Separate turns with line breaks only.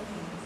Okay.